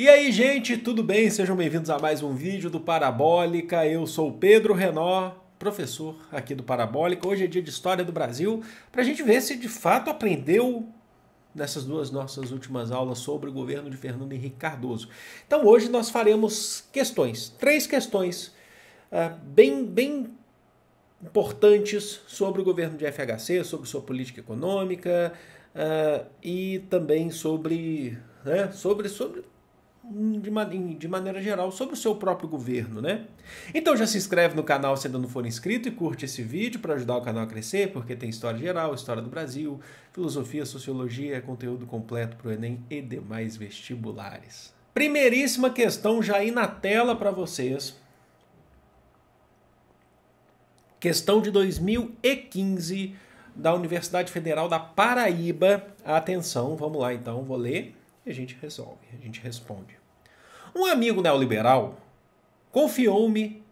E aí, gente, tudo bem? Sejam bem-vindos a mais um vídeo do Parabólica. Eu sou o Pedro Renó, professor aqui do Parabólica. Hoje é dia de História do Brasil, para a gente ver se de fato aprendeu nessas duas nossas últimas aulas sobre o governo de Fernando Henrique Cardoso. Então hoje nós faremos questões, três questões uh, bem, bem importantes sobre o governo de FHC, sobre sua política econômica uh, e também sobre, né, sobre, sobre de, de maneira geral sobre o seu próprio governo, né? Então já se inscreve no canal se ainda não for inscrito e curte esse vídeo para ajudar o canal a crescer, porque tem história geral, história do Brasil, filosofia, sociologia, conteúdo completo para o Enem e demais vestibulares. Primeiríssima questão já aí na tela para vocês. Questão de 2015 da Universidade Federal da Paraíba. Atenção, vamos lá então, vou ler e a gente resolve, a gente responde. Um amigo neoliberal confiou-me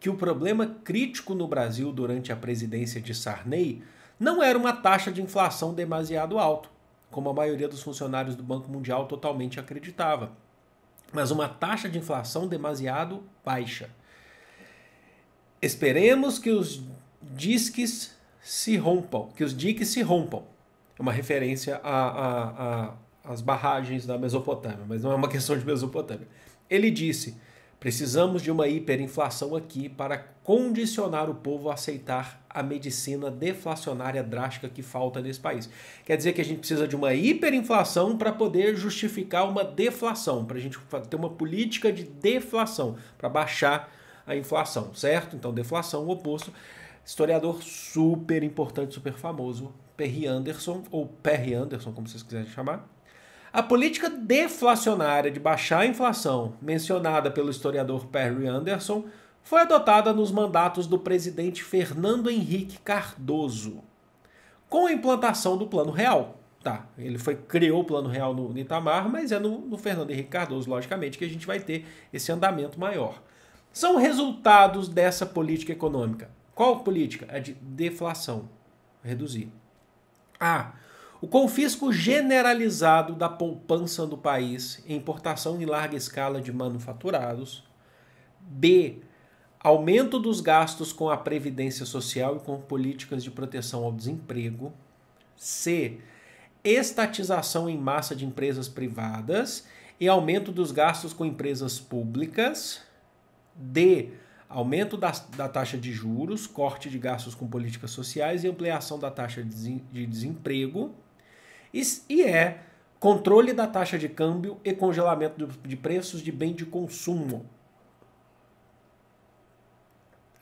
que o problema crítico no Brasil durante a presidência de Sarney não era uma taxa de inflação demasiado alta, como a maioria dos funcionários do Banco Mundial totalmente acreditava, mas uma taxa de inflação demasiado baixa. Esperemos que os disques se rompam, que os diques se rompam. É uma referência as barragens da Mesopotâmia, mas não é uma questão de Mesopotâmia. Ele disse: precisamos de uma hiperinflação aqui para condicionar o povo a aceitar a medicina deflacionária drástica que falta nesse país. Quer dizer que a gente precisa de uma hiperinflação para poder justificar uma deflação, para a gente ter uma política de deflação, para baixar a inflação, certo? Então, deflação, o oposto. Historiador super importante, super famoso, Perry Anderson, ou Perry Anderson, como vocês quiserem chamar a política deflacionária de baixar a inflação, mencionada pelo historiador Perry Anderson, foi adotada nos mandatos do presidente Fernando Henrique Cardoso, com a implantação do Plano Real. Tá, ele foi criou o Plano Real no, no Itamar, mas é no, no Fernando Henrique Cardoso, logicamente, que a gente vai ter esse andamento maior. São resultados dessa política econômica. Qual política? A de deflação, reduzir. Ah, o confisco generalizado da poupança do país importação em larga escala de manufaturados. B. Aumento dos gastos com a previdência social e com políticas de proteção ao desemprego. C. Estatização em massa de empresas privadas e aumento dos gastos com empresas públicas. D. Aumento da, da taxa de juros, corte de gastos com políticas sociais e ampliação da taxa de desemprego e é controle da taxa de câmbio e congelamento de preços de bem de consumo.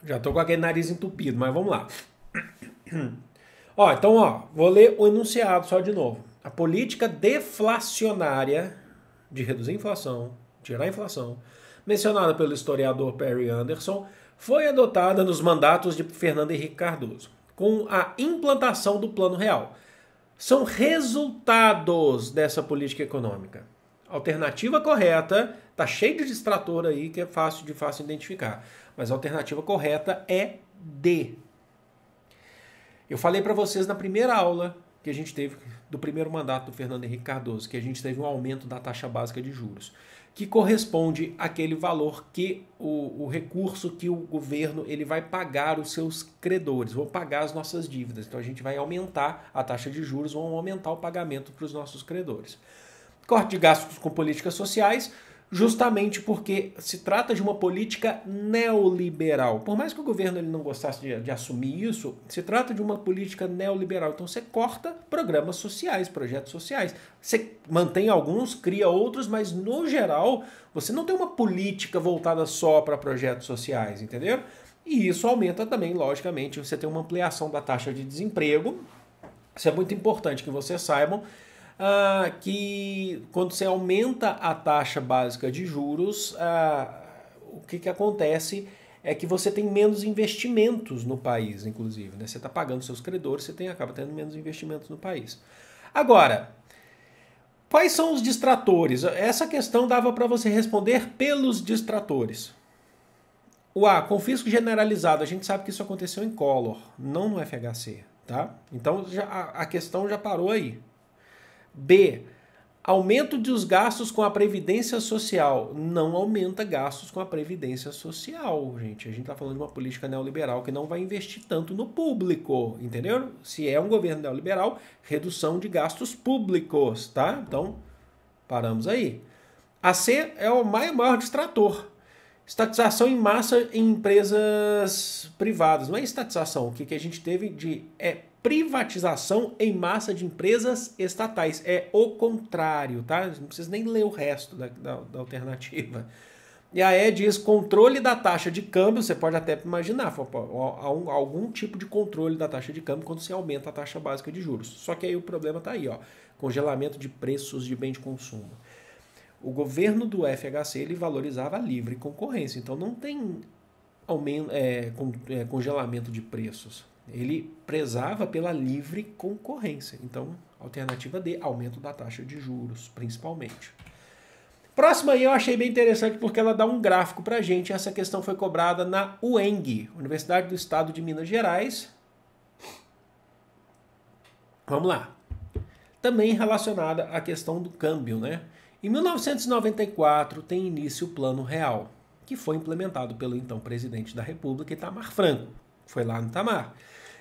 Já estou com aquele nariz entupido, mas vamos lá. ó, então, ó, vou ler o enunciado só de novo. A política deflacionária de reduzir a inflação, tirar a inflação, mencionada pelo historiador Perry Anderson, foi adotada nos mandatos de Fernando Henrique Cardoso, com a implantação do Plano Real são resultados dessa política econômica. Alternativa correta, tá cheio de distrator aí que é fácil de fácil identificar, mas a alternativa correta é D. Eu falei para vocês na primeira aula que a gente teve do primeiro mandato do Fernando Henrique Cardoso, que a gente teve um aumento da taxa básica de juros que corresponde àquele valor que o, o, recurso que o governo ele vai pagar os seus credores, vão pagar as nossas dívidas. Então a gente vai aumentar a taxa de juros, vão aumentar o pagamento para os nossos credores. Corte de gastos com políticas sociais, justamente porque se trata de uma política neoliberal. Por mais que o governo ele não gostasse de, de, assumir isso, se trata de uma política neoliberal. Então você corta programas sociais, projetos sociais. Você mantém alguns, cria outros, mas no geral você não tem uma política voltada só para projetos sociais, entendeu? E isso aumenta também, logicamente, você tem uma ampliação da taxa de desemprego. Isso é muito importante que vocês saibam ah, que quando você aumenta a taxa básica de juros, ah, o que, que acontece é que você tem menos investimentos no país, inclusive. Né? Você está pagando seus credores, você tem, acaba tendo menos investimentos no país. Agora, quais são os distratores? Essa questão dava para você responder pelos distratores. O A, confisco generalizado. A gente sabe que isso aconteceu em Collor, não no FHC. Tá? Então já, a, a questão já parou aí. B. Aumento dos gastos com a previdência social não aumenta gastos com a previdência social, gente. A gente está falando de uma política neoliberal que não vai investir tanto no público, entendeu? Se é um governo neoliberal, redução de gastos públicos, tá? Então, paramos aí. A C é o maior, distrator. Estatização em massa em empresas privadas. Não é estatização. O que, que a gente teve de é privatização em massa de empresas estatais. É o contrário, tá? Não precisa nem ler o resto da, da, da alternativa. E a E diz controle da taxa de câmbio, você pode até imaginar, algum tipo de controle da taxa de câmbio quando se aumenta a taxa básica de juros. Só que aí o problema está aí, ó, congelamento de preços de bem de consumo. O governo do FHC ele valorizava a livre concorrência, então não tem aumento, é, é, congelamento de preços ele prezava pela livre concorrência. Então, alternativa D, aumento da taxa de juros, principalmente. Próxima aí eu achei bem interessante porque ela dá um gráfico para a gente. Essa questão foi cobrada na UENG, Universidade do Estado de Minas Gerais. Vamos lá. Também relacionada à questão do câmbio, né? Em 1994 tem início o Plano Real, que foi implementado pelo então presidente da República, Itamar Franco. Foi lá no Itamar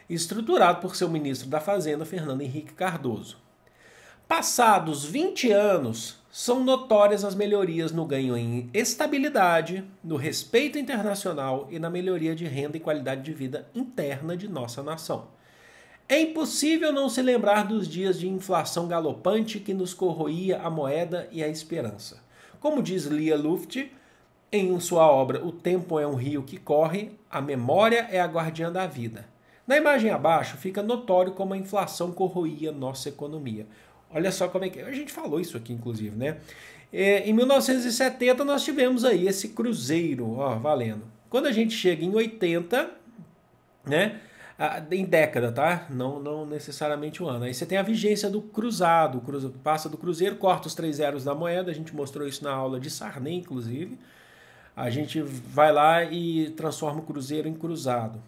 estruturado por seu ministro da Fazenda, Fernando Henrique Cardoso. Passados 20 anos, são notórias as melhorias no ganho em estabilidade, no respeito internacional e na melhoria de renda e qualidade de vida interna de nossa nação. É impossível não se lembrar dos dias de inflação galopante que nos corroía a moeda e a esperança. Como diz Lia Luft em sua obra O Tempo é um Rio que Corre, a memória é a guardiã da vida. Na imagem abaixo fica notório como a inflação corroía nossa economia. Olha só como é que. A gente falou isso aqui, inclusive, né? É, em 1970 nós tivemos aí esse cruzeiro, ó, valendo. Quando a gente chega em 80, né? Em década, tá? Não, não necessariamente um ano. Aí você tem a vigência do cruzado, cruza, passa do cruzeiro, corta os três zeros da moeda. A gente mostrou isso na aula de Sarney, inclusive. A gente vai lá e transforma o cruzeiro em cruzado.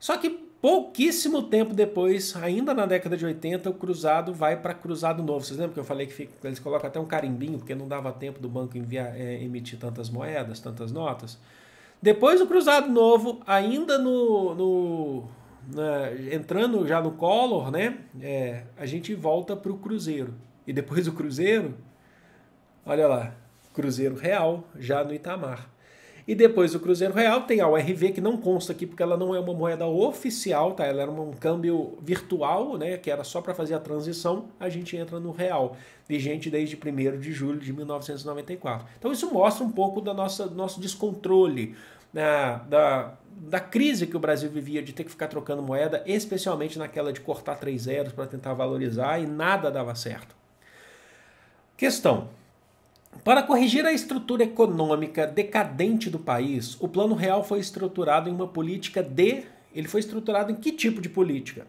Só que pouquíssimo tempo depois, ainda na década de 80, o cruzado vai para cruzado novo. Vocês lembram que eu falei que fica, eles colocam até um carimbinho, porque não dava tempo do banco enviar, é, emitir tantas moedas, tantas notas? Depois do cruzado novo, ainda no, no na, entrando já no Collor, né? É, a gente volta para o Cruzeiro. E depois do Cruzeiro, olha lá, Cruzeiro Real, já no Itamar. E depois o Cruzeiro Real tem a URV, que não consta aqui porque ela não é uma moeda oficial, tá? Ela era um câmbio virtual, né? Que era só para fazer a transição. A gente entra no real, vigente desde 1 de julho de 1994. Então isso mostra um pouco da nossa, do nosso descontrole, né? da, da crise que o Brasil vivia de ter que ficar trocando moeda, especialmente naquela de cortar três zeros para tentar valorizar e nada dava certo. Questão. Para corrigir a estrutura econômica decadente do país, o Plano Real foi estruturado em uma política de. Ele foi estruturado em que tipo de política?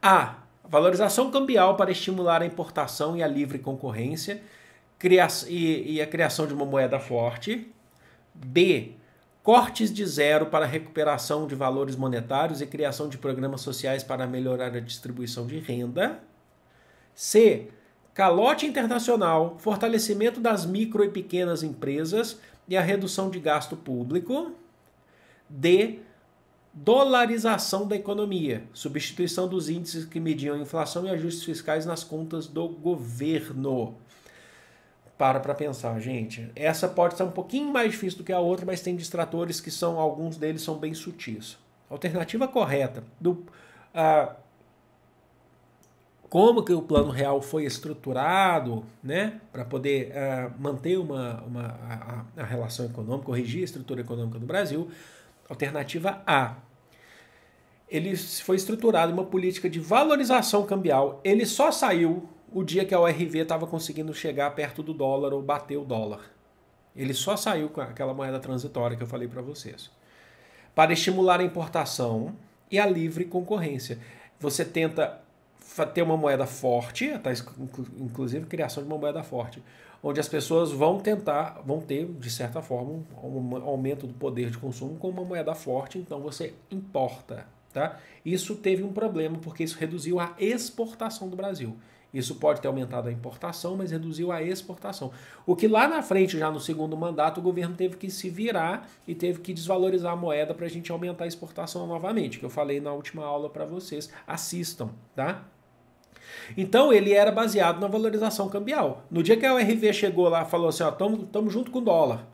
A. Valorização cambial para estimular a importação e a livre concorrência e a criação de uma moeda forte. B. Cortes de zero para recuperação de valores monetários e criação de programas sociais para melhorar a distribuição de renda. C calote internacional, fortalecimento das micro e pequenas empresas e a redução de gasto público. D. Dolarização da economia, substituição dos índices que mediam inflação e ajustes fiscais nas contas do governo. Para para pensar, gente. Essa pode ser um pouquinho mais difícil do que a outra, mas tem distratores que são, alguns deles são bem sutis. Alternativa correta do uh, como que o plano real foi estruturado, né, para poder uh, manter uma, uma a, a, relação econômica, corrigir a estrutura econômica do Brasil. Alternativa A. Ele foi estruturado uma política de valorização cambial. Ele só saiu o dia que a ORV estava conseguindo chegar perto do dólar ou bater o dólar. Ele só saiu com aquela moeda transitória que eu falei para vocês. Para estimular a importação e a livre concorrência. Você tenta ter uma moeda forte, tá, inclusive criação de uma moeda forte, onde as pessoas vão tentar, vão ter, de certa forma, um aumento do poder de consumo com uma moeda forte, então você importa. Tá? Isso teve um problema porque isso reduziu a exportação do Brasil. Isso pode ter aumentado a importação, mas reduziu a exportação. O que lá na frente, já no segundo mandato, o governo teve que se virar e teve que desvalorizar a moeda para a gente aumentar a exportação novamente, que eu falei na última aula para vocês. Assistam, tá? Então ele era baseado na valorização cambial. No dia que a URV chegou lá falou assim, ó, tamo, tamo junto com o dólar.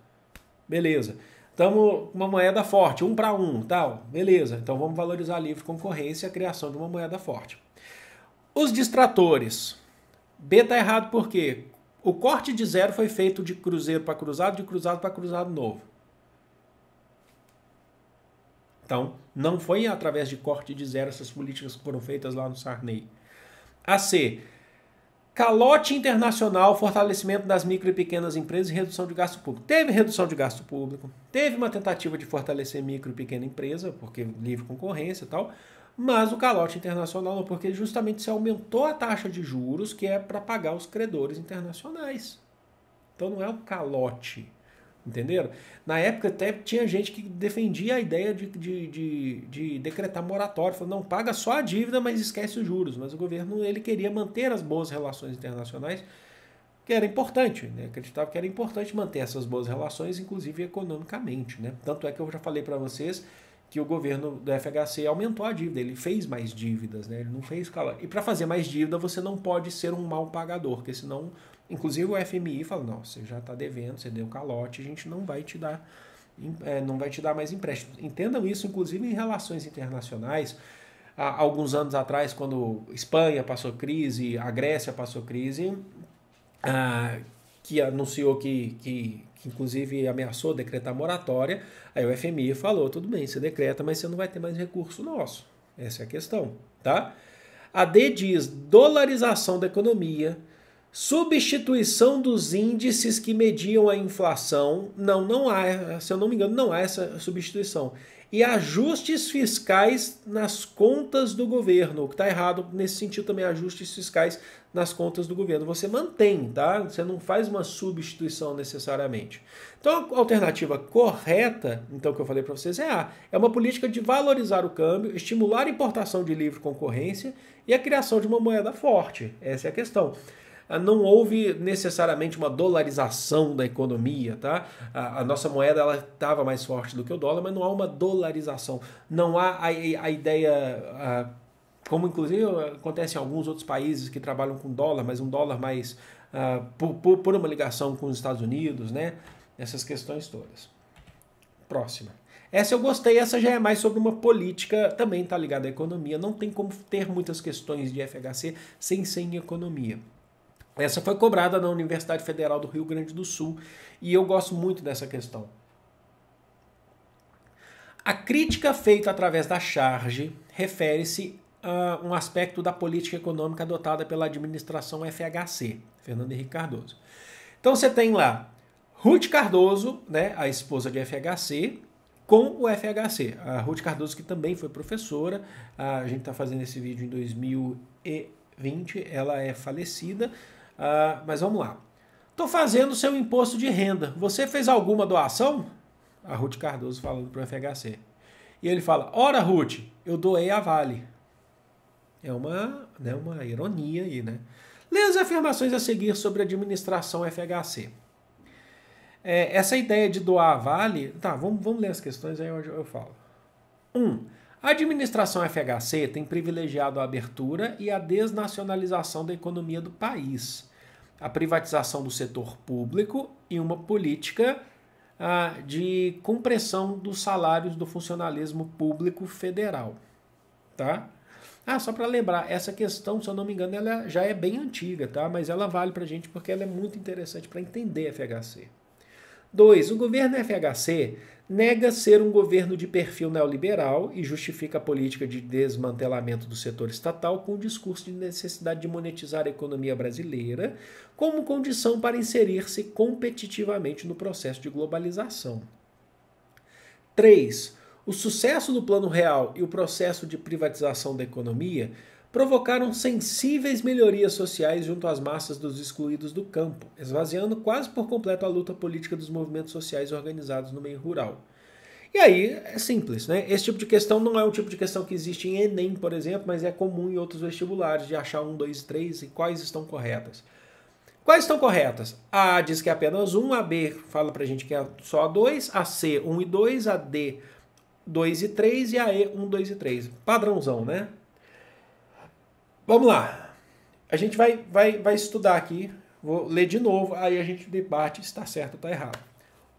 Beleza. Estamos uma moeda forte, um para um, tal. Beleza. Então vamos valorizar a livre concorrência e a criação de uma moeda forte. Os distratores. B está errado por quê? O corte de zero foi feito de cruzeiro para cruzado, de cruzado para cruzado novo. Então, não foi através de corte de zero essas políticas que foram feitas lá no Sarney. A C. Calote internacional, fortalecimento das micro e pequenas empresas e redução de gasto público. Teve redução de gasto público, teve uma tentativa de fortalecer micro e pequena empresa, porque livre concorrência e tal, mas o calote internacional não, porque justamente se aumentou a taxa de juros que é para pagar os credores internacionais. Então não é o calote, entenderam? Na época até tinha gente que defendia a ideia de, de, de, de decretar moratório, falou, não, paga só a dívida, mas esquece os juros. Mas o governo ele queria manter as boas relações internacionais, que era importante, né? acreditava que era importante manter essas boas relações, inclusive economicamente. Né? Tanto é que eu já falei para vocês que o governo do FHC aumentou a dívida, ele fez mais dívidas, né? ele não fez cala. E para fazer mais dívida você não pode ser um mau pagador, porque senão, inclusive o FMI fala, não, você já está devendo, você deu calote, a gente não vai te dar, é, não vai te dar mais empréstimos. Entendam isso, inclusive em relações internacionais. Há alguns anos atrás, quando Espanha passou crise, a Grécia passou crise, ah, que anunciou que, que que inclusive ameaçou decretar moratória, aí o FMI falou, tudo bem, você decreta, mas você não vai ter mais recurso nosso. Essa é a questão, tá? A D diz dolarização da economia, substituição dos índices que mediam a inflação. Não, não há, se eu não me engano, não há essa substituição e ajustes fiscais nas contas do governo. O que está errado nesse sentido também, ajustes fiscais nas contas do governo. Você mantém, tá? Você não faz uma substituição necessariamente. Então, a alternativa correta, então, que eu falei para vocês, é a. É uma política de valorizar o câmbio, estimular a importação de livre concorrência e a criação de uma moeda forte. Essa é a questão. Ah, não houve necessariamente uma dolarização da economia, tá? A, a nossa moeda ela estava mais forte do que o dólar, mas não há uma dolarização. Não há a, a ideia, a, como inclusive acontece em alguns outros países que trabalham com dólar, mas um dólar mais por, por, por uma ligação com os Estados Unidos, né? Essas questões todas. Próxima. Essa eu gostei, essa já é mais sobre uma política, também está ligada à economia. Não tem como ter muitas questões de FHC sem ser em economia. Essa foi cobrada na Universidade Federal do Rio Grande do Sul e eu gosto muito dessa questão. A crítica feita através da charge refere-se a um aspecto da política econômica adotada pela administração FHC, Fernando Henrique Cardoso. Então você tem lá Ruth Cardoso, né, a esposa de FHC, com o FHC. A Ruth Cardoso, que também foi professora, a gente está fazendo esse vídeo em 2020, ela é falecida, Uh, mas vamos lá. Estou fazendo seu imposto de renda. Você fez alguma doação? A Ruth Cardoso falando para o FHC. E ele fala: Ora, Ruth, eu doei a Vale. É uma, né, uma ironia aí, né? Lê as afirmações a seguir sobre a administração FHC. É, essa ideia de doar a Vale. Tá, vamos, vamos ler as questões aí onde eu falo. 1. Um, a administração FHC tem privilegiado a abertura e a desnacionalização da economia do país, a privatização do setor público e uma política ah, de compressão dos salários do funcionalismo público federal. Tá? Ah, só para lembrar, essa questão, se eu não me engano, ela já é bem antiga, tá? mas ela vale para a gente porque ela é muito interessante para entender FHC. 2. O governo FHC nega ser um governo de perfil neoliberal e justifica a política de desmantelamento do setor estatal com o discurso de necessidade de monetizar a economia brasileira como condição para inserir-se competitivamente no processo de globalização. 3. O sucesso do Plano Real e o processo de privatização da economia provocaram sensíveis melhorias sociais junto às massas dos excluídos do campo, esvaziando quase por completo a luta política dos movimentos sociais organizados no meio rural. E aí é simples, né? Esse tipo de questão não é um tipo de questão que existe em Enem, por exemplo, mas é comum em outros vestibulares de achar um, dois, três e quais estão corretas. Quais estão corretas? A diz que é apenas um, a B fala pra gente que é só dois, a C 1 e 2, a D 2 e 3 e a E 1, 2 e 3. Padrãozão, né? Vamos lá. A gente vai, vai, vai estudar aqui, vou ler de novo, aí a gente debate se está certo ou está errado.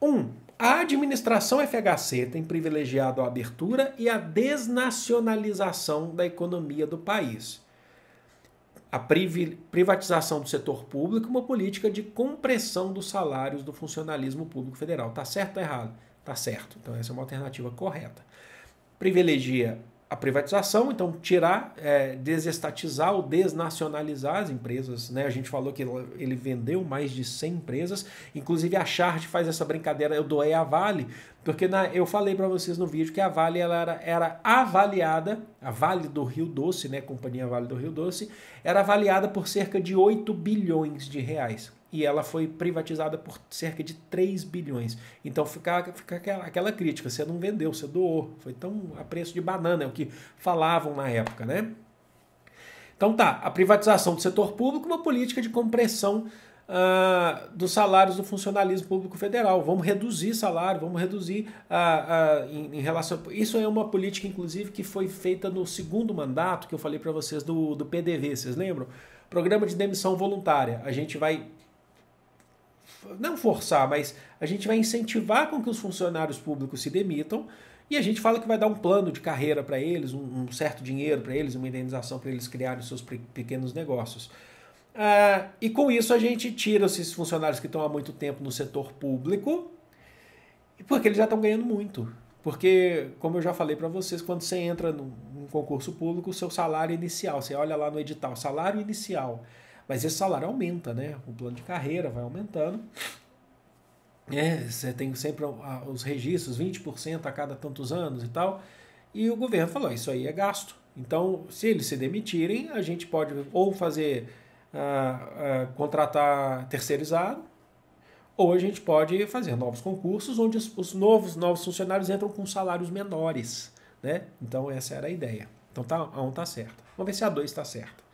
1. Um, a administração FHC tem privilegiado a abertura e a desnacionalização da economia do país. A privatização do setor público, uma política de compressão dos salários do funcionalismo público federal. Está certo ou errado? Está certo. Então, essa é uma alternativa correta. Privilegia a privatização, então tirar, é, desestatizar ou desnacionalizar as empresas. Né? A gente falou que ele vendeu mais de 100 empresas, inclusive a Chart faz essa brincadeira, eu doei a Vale, porque na, eu falei para vocês no vídeo que a Vale ela era, era avaliada, a Vale do Rio Doce, né, Companhia Vale do Rio Doce, era avaliada por cerca de 8 bilhões de reais e ela foi privatizada por cerca de 3 bilhões. Então fica, fica aquela, aquela crítica, você não vendeu, você doou. Foi tão a preço de banana, é o que falavam na época, né? Então tá, a privatização do setor público, uma política de compressão uh, dos salários do funcionalismo público federal. Vamos reduzir salário, vamos reduzir uh, uh, em, em, relação. Isso é uma política, inclusive, que foi feita no segundo mandato que eu falei para vocês do, do PDV, vocês lembram? Programa de demissão voluntária. A gente vai não forçar, mas a gente vai incentivar com que os funcionários públicos se demitam e a gente fala que vai dar um plano de carreira para eles, um, um, certo dinheiro para eles, uma indenização para eles criarem seus pequenos negócios. Ah, e com isso a gente tira esses funcionários que estão há muito tempo no setor público, porque eles já estão ganhando muito. Porque, como eu já falei para vocês, quando você entra num, num concurso público, o seu salário inicial, você olha lá no edital, salário inicial mas esse salário aumenta, né? O plano de carreira vai aumentando. É, você tem sempre os registros, 20% a cada tantos anos e tal. E o governo falou: isso aí é gasto. Então, se eles se demitirem, a gente pode ou fazer uh, uh, contratar terceirizado, ou a gente pode fazer novos concursos onde os, os, novos, novos funcionários entram com salários menores. Né? Então, essa era a ideia. Então, tá, a 1 está certa. Vamos ver se a 2 está certa.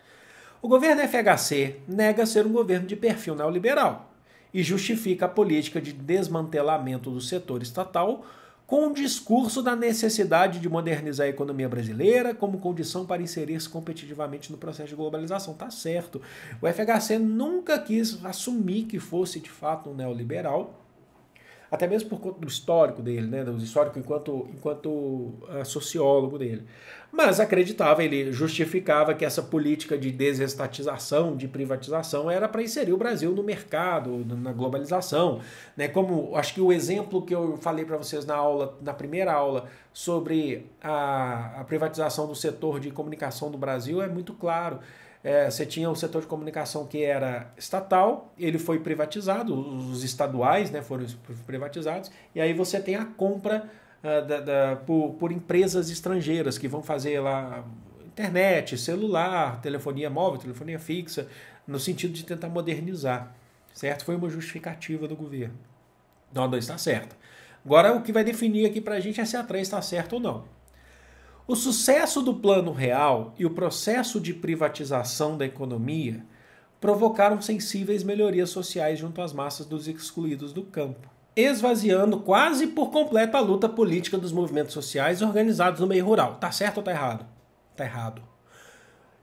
O governo FHC nega ser um governo de perfil neoliberal e justifica a política de desmantelamento do setor estatal com o discurso da necessidade de modernizar a economia brasileira como condição para inserir-se competitivamente no processo de globalização. Tá certo. O FHC nunca quis assumir que fosse de fato um neoliberal, até mesmo por conta do histórico dele, né, do histórico enquanto, enquanto uh, sociólogo dele. Mas acreditava, ele justificava que essa política de desestatização, de privatização, era para inserir o Brasil no mercado, na globalização. Né? Como acho que o exemplo que eu falei para vocês na aula, na primeira aula, sobre a, a privatização do setor de comunicação do Brasil é muito claro. É, você tinha o setor de comunicação que era estatal, ele foi privatizado, os estaduais né, foram privatizados, e aí você tem a compra uh, da, da, por, por empresas estrangeiras que vão fazer lá internet, celular, telefonia móvel, telefonia fixa, no sentido de tentar modernizar. Certo? Foi uma justificativa do governo. Não, a 2 está certa. Agora, o que vai definir aqui para a gente é se a 3 está certa ou não. O sucesso do Plano Real e o processo de privatização da economia provocaram sensíveis melhorias sociais junto às massas dos excluídos do campo, esvaziando quase por completo a luta política dos movimentos sociais organizados no meio rural. Tá certo ou tá errado? Tá errado.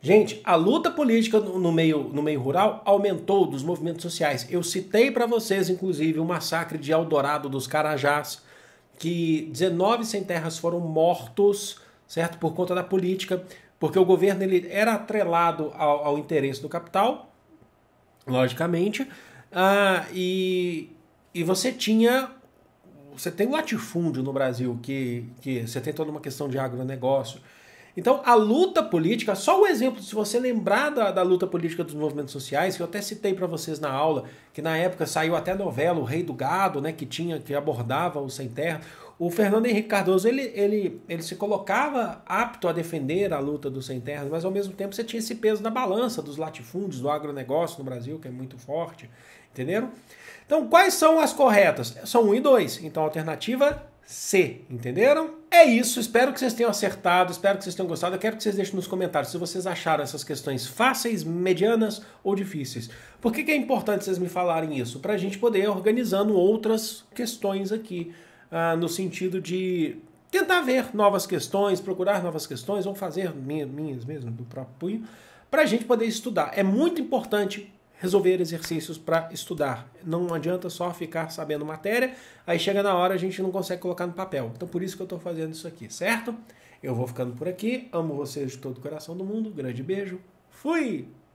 Gente, a luta política no meio, no meio rural aumentou dos movimentos sociais. Eu citei para vocês, inclusive, o massacre de Eldorado dos Carajás, que 19 sem terras foram mortos certo? Por conta da política, porque o governo ele era atrelado ao, ao interesse do capital, logicamente, ah, e, e você tinha você tem latifúndio no Brasil, que, que você tem toda uma questão de agronegócio. Então, a luta política, só o exemplo, se você lembrar da, da luta política dos movimentos sociais, que eu até citei para vocês na aula, que na época saiu até novela, O Rei do Gado, né, que tinha, que abordava o sem terra. O Fernando Henrique Cardoso ele, ele, ele se colocava apto a defender a luta dos sem terras, mas ao mesmo tempo você tinha esse peso na balança dos latifúndios, do agronegócio no Brasil, que é muito forte, entenderam? Então, quais são as corretas? São 1 e 2. Então, alternativa C, entenderam? É isso, espero que vocês tenham acertado, espero que vocês tenham gostado. Eu quero que vocês deixem nos comentários se vocês acharam essas questões fáceis, medianas ou difíceis. Por que, que é importante vocês me falarem isso? Para a gente poder ir organizando outras questões aqui, ah, no sentido de tentar ver novas questões, procurar novas questões, ou fazer minhas, minhas mesmo, do próprio punho, para a gente poder estudar. É muito importante resolver exercícios para estudar. Não adianta só ficar sabendo matéria, aí chega na hora a gente não consegue colocar no papel. Então por isso que eu estou fazendo isso aqui, certo? Eu vou ficando por aqui, amo vocês de todo o coração do mundo, grande beijo, fui!